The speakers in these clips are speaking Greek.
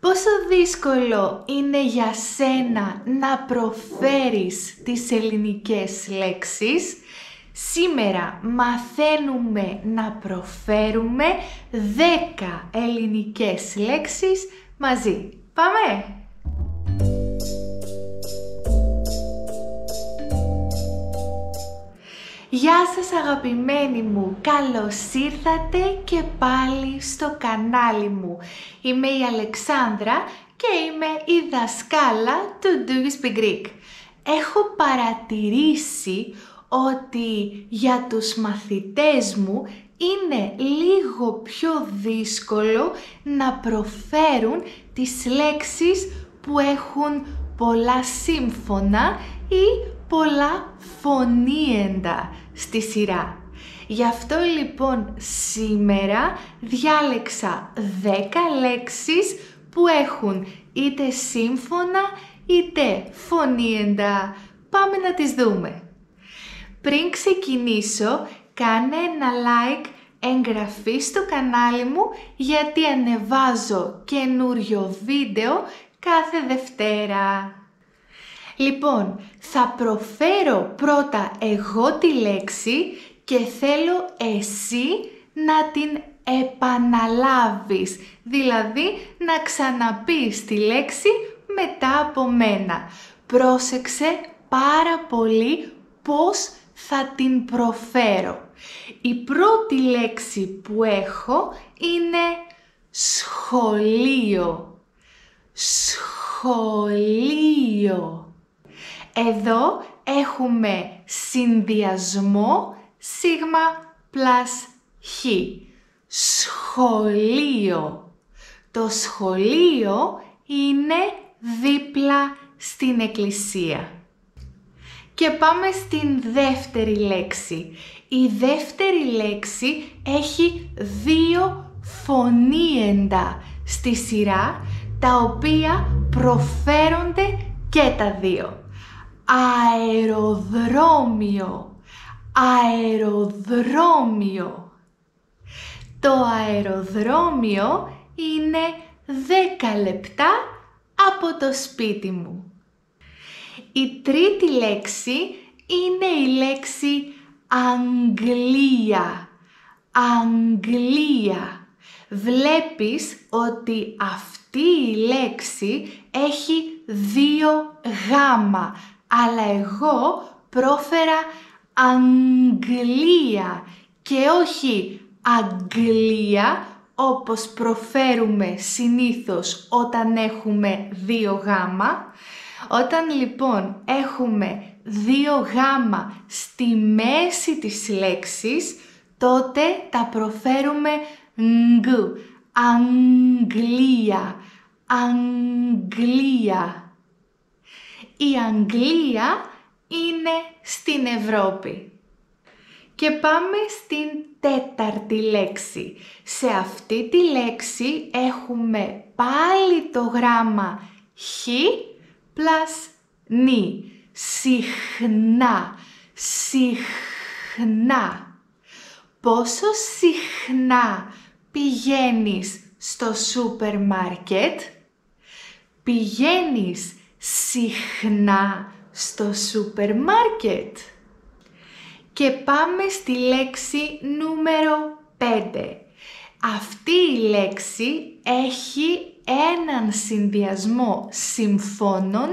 Πόσο δύσκολο είναι για σένα να προφέρεις τις ελληνικές λέξεις; Σήμερα μαθαίνουμε να προφέρουμε 10 ελληνικές λέξεις μαζί. Πάμε! Γεια σας αγαπημένοι μου, καλώς ήρθατε και πάλι στο κανάλι μου. Είμαι η Αλεξάνδρα και είμαι η δασκάλα του Do You Speak Greek. Έχω παρατηρήσει ότι για τους μαθητές μου είναι λίγο πιο δύσκολο να προφέρουν τις λέξεις που έχουν πολλά σύμφωνα ή πολλά φωνήεντα στη σειρά. Γι' αυτό λοιπόν σήμερα διάλεξα 10 λέξεις που έχουν είτε σύμφωνα είτε φωνήεντα. Πάμε να τις δούμε. Πριν ξεκινήσω, κάνε ένα like, εγγραφή στο κανάλι μου γιατί ανεβάζω καινούριο βίντεο κάθε Δευτέρα. Λοιπόν, θα προφέρω πρώτα εγώ τη λέξη και θέλω εσύ να την επαναλάβεις, δηλαδή να ξαναπείς τη λέξη μετά από μένα. Πρόσεξε πάρα πολύ πώς θα την προφέρω. Η πρώτη λέξη που έχω είναι σχολείο. Σχολείο. Εδώ έχουμε συνδυασμό σίγμα πλας χ. Σχολείο. Το σχολείο είναι δίπλα στην εκκλησία. Και πάμε στην δεύτερη λέξη. Η δεύτερη λέξη έχει δύο φωνήεντα στη σειρά, τα οποία προφέρονται και τα δύο αεροδρόμιο, αεροδρόμιο. Το αεροδρόμιο είναι 10 λεπτά από το σπίτι μου. Η τρίτη λέξη είναι η λέξη Αγγλία. Αγγλία. Βλέπεις ότι αυτή η λέξη έχει δύο γάμα αλλά εγώ πρόφερα Αγγλία και όχι Αγγλία όπως προφέρουμε συνήθως όταν έχουμε δύο γάμα. Όταν λοιπόν έχουμε δύο γάμα στη μέση της λέξης, τότε τα προφέρουμε νγκ, Αγγλία, Αγγλία. Η Αγγλία είναι στην Ευρώπη. Και πάμε στην τέταρτη λέξη. Σε αυτή τη λέξη έχουμε πάλι το γράμμα χ πλας νι. Συχνά, συχνά. Πόσο συχνά πηγαίνεις στο σούπερ μάρκετ. Πηγαίνεις συχνά στο σούπερ μάρκετ. Και πάμε στη λέξη νούμερο 5. Αυτή η λέξη έχει έναν συνδυασμό συμφώνων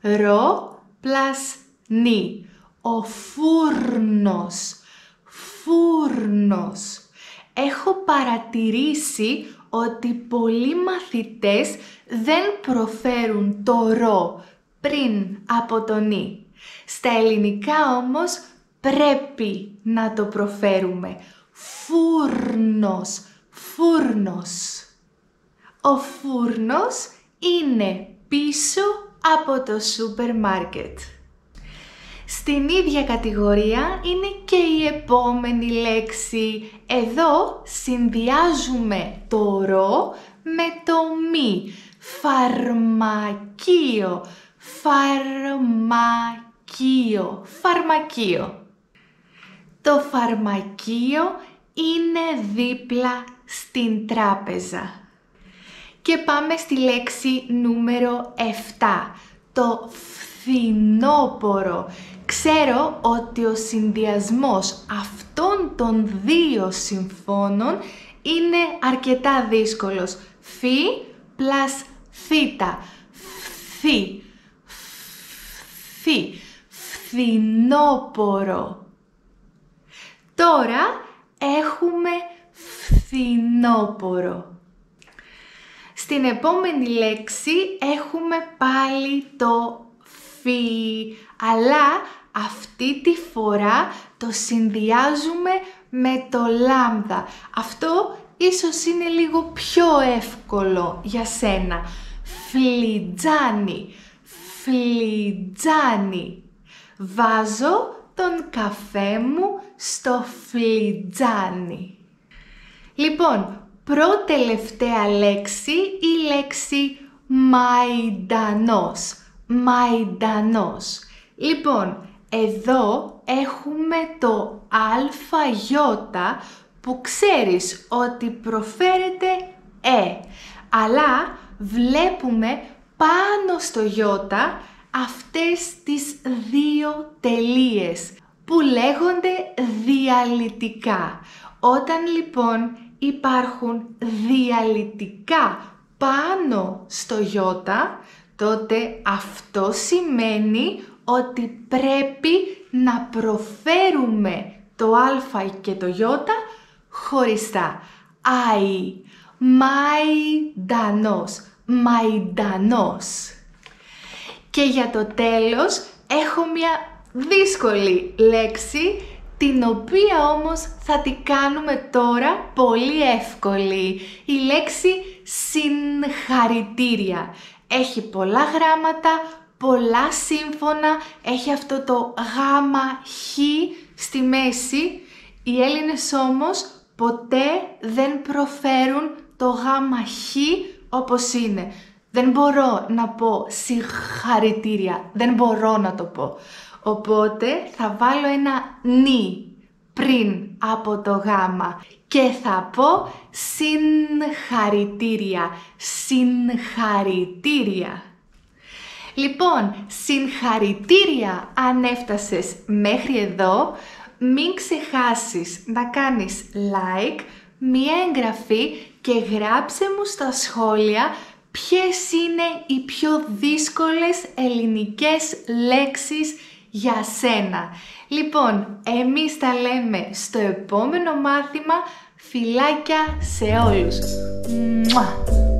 ρο πλας νι. Ο φούρνος. Φούρνος. Έχω παρατηρήσει ότι πολλοί μαθητές δεν προφέρουν το ρο πριν από το νι. Στα ελληνικά όμως πρέπει να το προφέρουμε. Φούρνος, φούρνος. Ο φούρνος είναι πίσω από το σούπερ μάρκετ. Στην ίδια κατηγορία είναι και η επόμενη λέξη. Εδώ συνδυάζουμε το ρο με το μη. Φαρμακείο, φαρμακείο, φαρμακείο. Το φαρμακείο είναι δίπλα στην τράπεζα. Και πάμε στη λέξη νούμερο 7. Το φθινόπορο. Ξέρω ότι ο συνδυασμός αυτών των δύο συμφώνων είναι αρκετά δύσκολος. Φι plus θήτα. Φθι. Φθι. Φθινόπορο. Τώρα έχουμε φθινόπορο. Στην επόμενη λέξη έχουμε πάλι το φι, αλλά αυτή τη φορά το συνδυάζουμε με το λάμδα. Αυτό ίσως είναι λίγο πιο εύκολο για σένα. Φλιτζάνι, φλιτζάνι. Βάζω τον καφέ μου στο φλιτζάνι. Λοιπόν, πρώτη-τελευταία λέξη η λέξη μαϊντανός. Μαϊντανός. Λοιπόν, εδώ έχουμε το ΑΙ που ξέρεις ότι προφέρεται ε, αλλά βλέπουμε πάνω στο γιώτα αυτές τις δύο τελείες που λέγονται διαλυτικά. Όταν λοιπόν υπάρχουν διαλυτικά πάνω στο γιώτα, τότε αυτό σημαίνει ότι πρέπει να προφέρουμε το α και το ι χωριστά. Αι, μαϊντανός, μαϊντανός. Και για το τέλος έχω μια δύσκολη λέξη την οποία όμως θα τη κάνουμε τώρα πολύ εύκολη. Η λέξη συγχαρητήρια. Έχει πολλά γράμματα, πολλά σύμφωνα, έχει αυτό το γάμα χ στη μέση. Οι Έλληνες όμως ποτέ δεν προφέρουν το γάμα χ όπως είναι. Δεν μπορώ να πω συγχαρητήρια, δεν μπορώ να το πω. Οπότε θα βάλω ένα νι πριν από το γάμα και θα πω συγχαρητήρια, συγχαρητήρια. Λοιπόν, συγχαρητήρια αν έφτασες μέχρι εδώ. Μην ξεχάσεις να κάνεις like, μία εγγραφή και γράψε μου στα σχόλια ποιες είναι οι πιο δύσκολες ελληνικές λέξεις για σένα. Λοιπόν, εμείς τα λέμε στο επόμενο μάθημα. Φιλάκια σε όλους. Μουα!